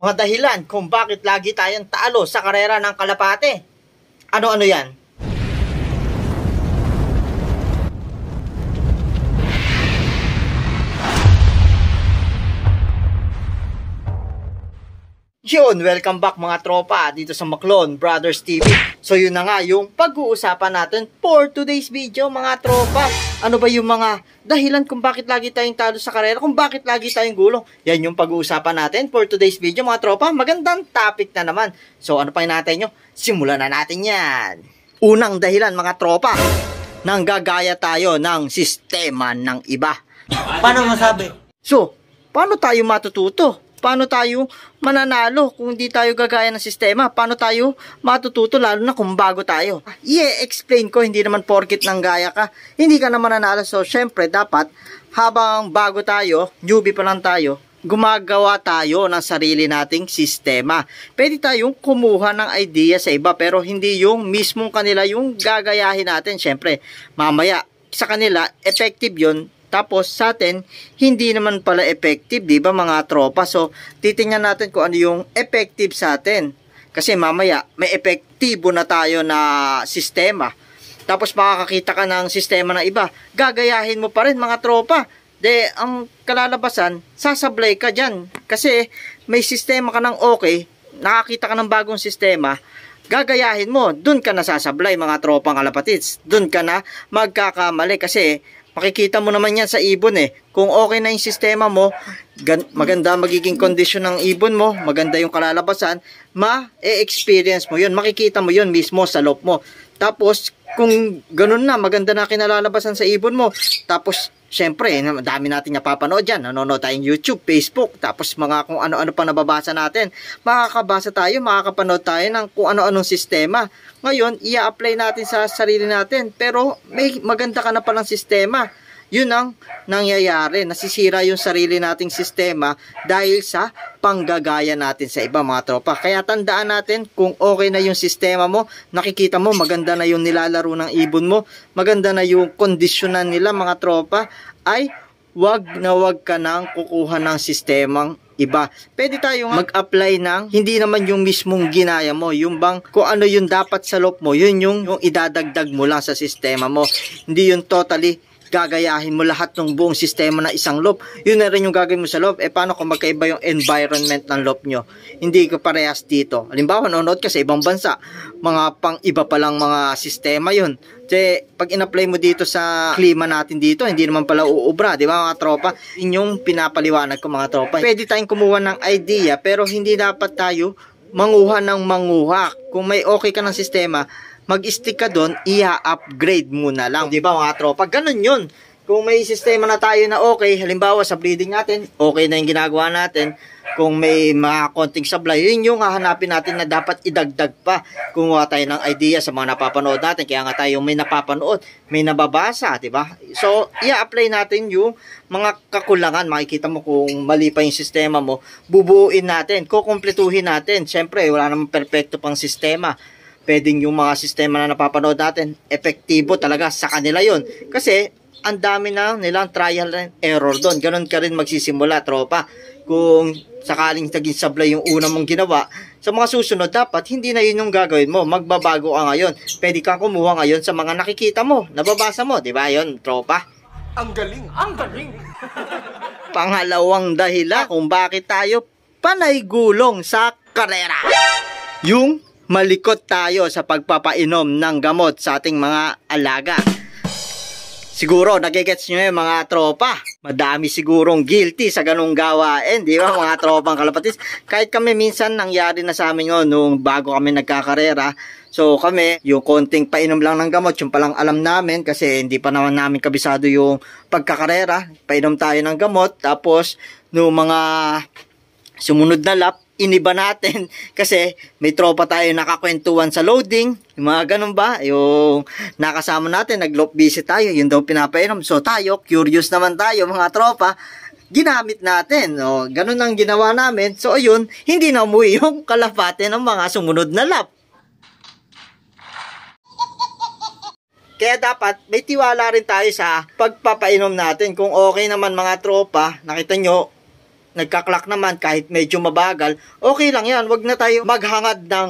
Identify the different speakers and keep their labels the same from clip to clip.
Speaker 1: mga dahilan kung bakit lagi tayong talo sa karera ng kalapate. Ano-ano yan? Yun, welcome back mga tropa dito sa Maclon Brothers TV. So yun na nga yung pag-uusapan natin for today's video mga tropa. Ano ba yung mga dahilan kung bakit lagi tayong talo sa karera, kung bakit lagi tayong gulong. Yan yung pag-uusapan natin for today's video mga tropa. Magandang topic na naman. So ano pa natin nyo? Simulan na natin yan. Unang dahilan mga tropa, nang gagaya tayo ng sistema ng iba.
Speaker 2: Paano masabi?
Speaker 1: So, paano tayo matututo? Paano tayo mananalo kung hindi tayo gagaya ng sistema? Paano tayo matututo lalo na kung bago tayo? I-explain ko, hindi naman porkit ng gaya ka, hindi ka na mananalo. So, syempre, dapat habang bago tayo, newbie pa lang tayo, gumagawa tayo ng sarili nating sistema. Pwede tayong kumuha ng idea sa iba pero hindi yung mismong kanila yung gagayahin natin. Syempre, mamaya sa kanila, effective yun tapos sa atin, hindi naman pala effective, 'di ba mga tropa? So, titingnan natin kung ano yung effective sa atin. Kasi mamaya may epektibo na tayo na sistema. Tapos makakakita ka ng sistema ng iba. Gagayahin mo pa rin mga tropa. De, ang kalalabasan, sasablay ka dyan. Kasi may sistema ka ng okay, nakakita ka ng bagong sistema, gagayahin mo, dun ka na sasablay mga tropang kalapatids. Dun ka na magkakamali kasi Makikita mo naman yan sa ibon eh. Kung okay na yung sistema mo, maganda magiging kondisyon ng ibon mo, maganda yung kalalabasan, ma-experience mo yun. Makikita mo yun mismo sa loob mo. Tapos, kung ganun na, maganda na kinalalabasan sa ibon mo. Tapos, syempre, eh, dami natin napapanood dyan. Nanonood tayong YouTube, Facebook, tapos mga kung ano-ano pa nababasa natin. Makakabasa tayo, makakapanood tayo ng kung ano-anong sistema. Ngayon, i-apply natin sa sarili natin. Pero, may maganda ka na palang sistema yun ang nangyayari. Nasisira yung sarili nating sistema dahil sa panggagaya natin sa iba mga tropa. Kaya tandaan natin kung okay na yung sistema mo, nakikita mo maganda na yung nilalaro ng ibon mo, maganda na yung kondisyonan nila mga tropa, ay wag na wag ka nang kukuha ng sistemang iba. Pwede tayong mag-apply ng hindi naman yung mismong ginaya mo, yung bang kung ano yung dapat sa loob mo, yun yung, yung idadagdag mo lang sa sistema mo. Hindi yung totally gagayahin mo lahat ng buong sistema na isang loop. Yun na rin yung gagawin mo sa loop. Eh paano kung magkaiba yung environment ng loop nyo? Hindi ko parehas dito. Halimbawa, nanonood ka sa ibang bansa. Mga pang iba pa lang mga sistema yun. Kasi pag in-apply mo dito sa klima natin dito, hindi naman pala uubra, di ba mga tropa? Inyong pinapaliwanag ko mga tropa. Pwede tayong kumuha ng idea pero hindi dapat tayo manguha ng manguha. Kung may okay ka ng sistema, mag-stick ka doon, i-upgrade mo na lang. Di ba mga tropa? Ganun yun. Kung may sistema na tayo na okay, halimbawa sa breeding natin, okay na yung ginagawa natin. Kung may mga konting supply, yun yung hahanapin natin na dapat idagdag pa. Kumuha tayo ng idea sa mga napapanood natin. Kaya nga tayo may napapanood, may nababasa, di ba? So, i-apply natin yung mga kakulangan. Makikita mo kung mali pa yung sistema mo, bubuuin natin, kukumpletuhin natin. Siyempre, wala namang perfecto pang sistema pwedeng yung mga sistema na napapanood natin, epektibo talaga sa kanila yon Kasi, ang dami na nilang trial and error doon. Ganon ka rin magsisimula, tropa. Kung sakaling naging sablay yung una mong ginawa, sa mga susunod dapat, hindi na yun yung gagawin mo. Magbabago ka ngayon. Pwede kang kumuha ngayon sa mga nakikita mo, nababasa mo, di ba yun, tropa?
Speaker 2: Ang galing! Ang galing!
Speaker 1: Pangalawang dahilan kung bakit tayo panay gulong sa karera. Yung malikot tayo sa pagpapainom ng gamot sa ating mga alaga. Siguro, nagigets nyo yung mga tropa. Madami sigurong guilty sa ganong gawain, di ba mga tropang kalapatis? Kahit kami minsan nangyari na sa amin yun nung bago kami nagkakarera. So kami, yung konting painom lang ng gamot, yung palang alam namin kasi hindi pa naman namin kabisado yung pagkakarera. Painom tayo ng gamot, tapos nung mga sumunod na lap, iniba natin kasi may tropa tayo nakakwentuhan sa loading, yung mga ganun ba, yung nakasama natin, nag-loop visit tayo, yun daw pinapainom. So tayo, curious naman tayo mga tropa, ginamit natin. O, ganun ang ginawa namin. So ayun, hindi na umuwi yung kalapate ng mga sumunod na lap. Kaya dapat may tiwala rin tayo sa pagpapainom natin. Kung okay naman mga tropa, nakita nyo, nagkaklak naman kahit medyo mabagal, okay lang yan. Huwag na tayo maghangad ng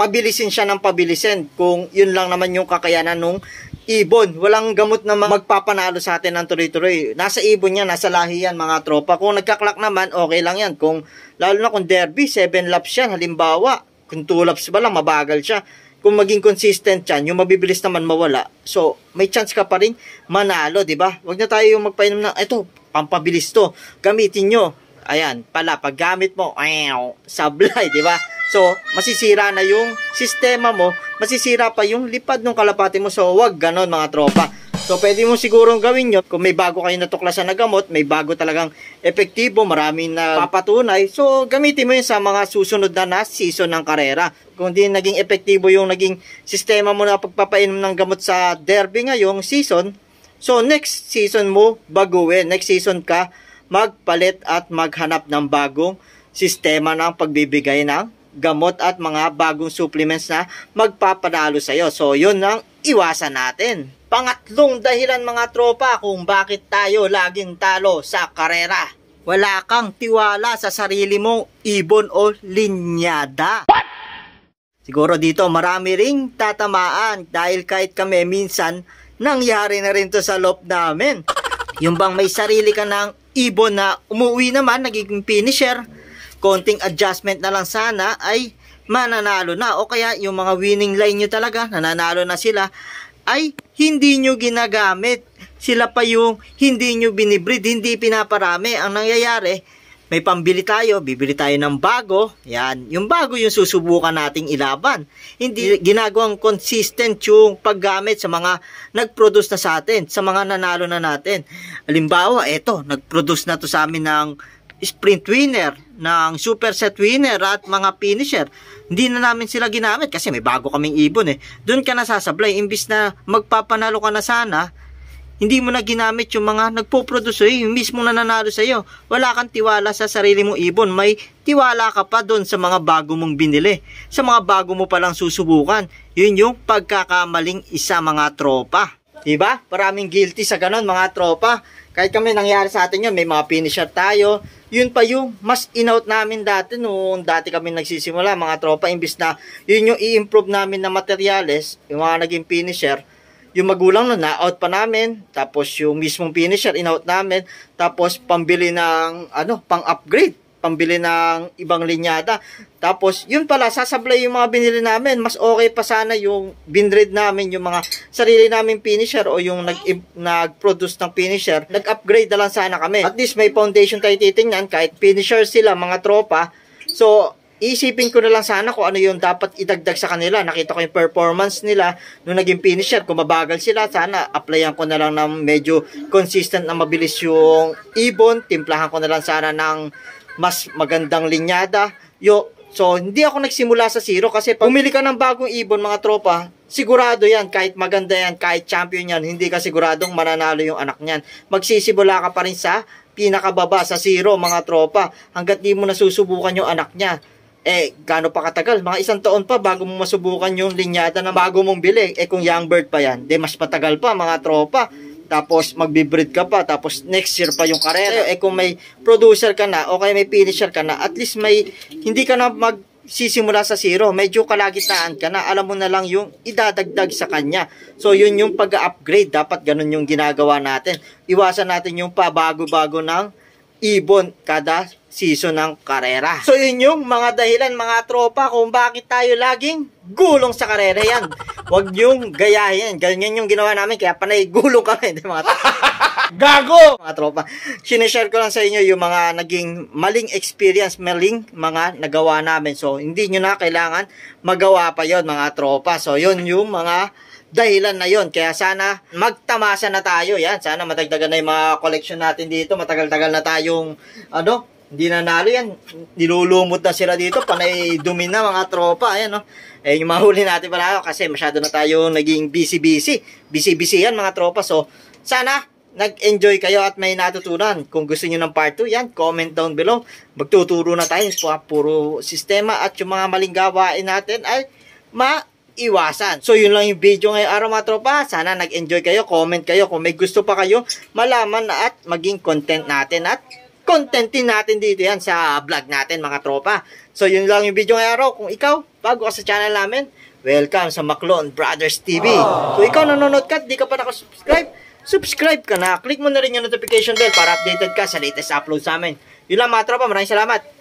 Speaker 1: pabilisin siya ng pabilisin kung yun lang naman yung kakayanan nung ibon. Walang gamot na magpapanalo sa atin ng tuloy-tuloy. Nasa ibon yan, nasa lahi yan mga tropa. Kung nagkaklak naman, okay lang yan. Kung, lalo na kung derby, 7 laps yan, halimbawa, kung 2 laps ba lang, mabagal siya. Kung maging consistent yan, yung mabibilis naman mawala. So, may chance ka pa rin manalo, di ba? Huwag na tayo yung magpainom ng, ito, pampabilis to. Gamitin nyo. Ayan, pala, pag gamit mo, ayaw, sablay, di ba? So, masisira na yung sistema mo, masisira pa yung lipad ng kalapati mo. So, wag ganon mga tropa. So, pwede mo sigurong gawin nyo. Kung may bago kayo natuklasan na gamot, may bago talagang epektibo, maraming na papatunay. So, gamitin mo yun sa mga susunod na na season ng karera. Kung di naging epektibo yung naging sistema mo na pagpapainom ng gamot sa derby ngayong season, so next season mo baguhin. Next season ka magpalit at maghanap ng bagong sistema ng pagbibigay ng gamot at mga bagong supplements na magpapadalo sa iyo. So, yun ang iwasan natin. Pangatlong dahilan mga tropa kung bakit tayo laging talo sa karera. Wala kang tiwala sa sarili mo, ibon o linyada. Siguro dito marami ring tatamaan dahil kahit kami minsan nangyari na rin to sa loob namin. Yung bang may sarili ka ng ibon na umuwi naman, nagiging finisher, konting adjustment na lang sana ay mananalo na. O kaya yung mga winning line nyo talaga nananalo na sila ay hindi nyo ginagamit. Sila pa yung hindi nyo binibreed hindi pinaparami. Ang nangyayari may pambili tayo, bibili tayo ng bago. Yan, yung bago yung susubukan nating ilaban. Hindi ginagawang consistent yung paggamit sa mga nag-produce na sa atin, sa mga nanalo na natin. Halimbawa, eto, nag-produce na to sa amin ng sprint winner, ng super set winner at mga finisher. Hindi na namin sila ginamit kasi may bago kaming ibon eh. Doon ka nasasablay, imbis na magpapanalo ka na sana, hindi mo na ginamit yung mga nagpo-produce eh, yung mismo nananalo sa iyo. Wala kang tiwala sa sarili mong ibon, may tiwala ka pa doon sa mga bago mong binili. Sa mga bago mo palang susubukan. Yun yung pagkakamaling isa mga tropa. Diba? Maraming guilty sa ganon mga tropa. Kahit kami nangyari sa atin yun, may mga finisher tayo. Yun pa yung mas in-out namin dati noong dati kami nagsisimula mga tropa. Imbis na yun yung i-improve namin na materyales, yung mga naging finisher, yung magulang nun, na-out pa namin. Tapos yung mismong finisher, in-out namin. Tapos pambili ng, ano, pang-upgrade. Pambili ng ibang linyada. Tapos, yun pala, sasablay yung mga binili namin. Mas okay pa sana yung binread namin, yung mga sarili namin finisher o yung nag, nag-produce ng finisher. Nag-upgrade na lang sana kami. At least may foundation tayo titingnan. Kahit finisher sila, mga tropa. So, isipin ko na lang sana kung ano yung dapat idagdag sa kanila. Nakita ko yung performance nila nung naging finisher. Kung mabagal sila, sana applyan ko na lang ng medyo consistent na mabilis yung ibon. Timplahan ko na lang sana ng mas magandang linyada. Yo, so, hindi ako nagsimula sa zero kasi pag umili ka ng bagong ibon, mga tropa, sigurado yan, kahit maganda yan, kahit champion yan, hindi ka siguradong mananalo yung anak niyan. Magsisimula ka pa rin sa pinakababa, sa zero, mga tropa, hanggat di mo nasusubukan yung anak niya eh, gaano pa katagal? Mga isang taon pa bago mo masubukan yung linyada na bago mong bili. Eh, kung young bird pa yan, de mas matagal pa, mga tropa. Tapos, magbibreed ka pa. Tapos, next year pa yung karera. Eh, kung may producer ka na, o kaya may finisher ka na, at least may, hindi ka na mag, sisimula sa zero, medyo kalagitnaan ka na, alam mo na lang yung idadagdag sa kanya. So, yun yung pag-upgrade. Dapat ganun yung ginagawa natin. Iwasan natin yung pabago-bago ng ibon kada season ng karera. So yun yung mga dahilan mga tropa kung bakit tayo laging gulong sa karera yan. Huwag yung gayahin. Ganyan yung ginawa namin kaya panay gulong kami. Di, mga
Speaker 2: Gago!
Speaker 1: mga tropa. Sinishare ko lang sa inyo yung mga naging maling experience, maling mga nagawa namin. So hindi nyo na kailangan magawa pa yon mga tropa. So yun yung mga dahilan na yon Kaya sana magtamasa na tayo. Yan, sana matagdagan na yung mga collection natin dito. Matagal-tagal na tayong ano, hindi na nalo yan. Nilulumot na sila dito. Panay dumi na mga tropa. Ayan, no? Eh, yung mahuli natin pala kasi masyado na tayo naging busy-busy. Busy-busy yan mga tropa. So, sana nag-enjoy kayo at may natutunan. Kung gusto niyo ng part 2, yan, comment down below. Magtuturo na tayo puro sistema at yung mga maling gawain natin ay maiwasan. So, yun lang yung video ngayong araw mga tropa. Sana nag-enjoy kayo, comment kayo kung may gusto pa kayo malaman at maging content natin at content din natin dito yan sa vlog natin mga tropa. So yun lang yung video ngayong araw. Kung ikaw, bago ka sa channel namin, welcome sa Maclon Brothers TV. So ikaw nanonood ka, di ka pa nakasubscribe, subscribe ka na. Click mo na rin yung notification bell para updated ka sa latest upload sa amin. Yun lang mga tropa, maraming salamat.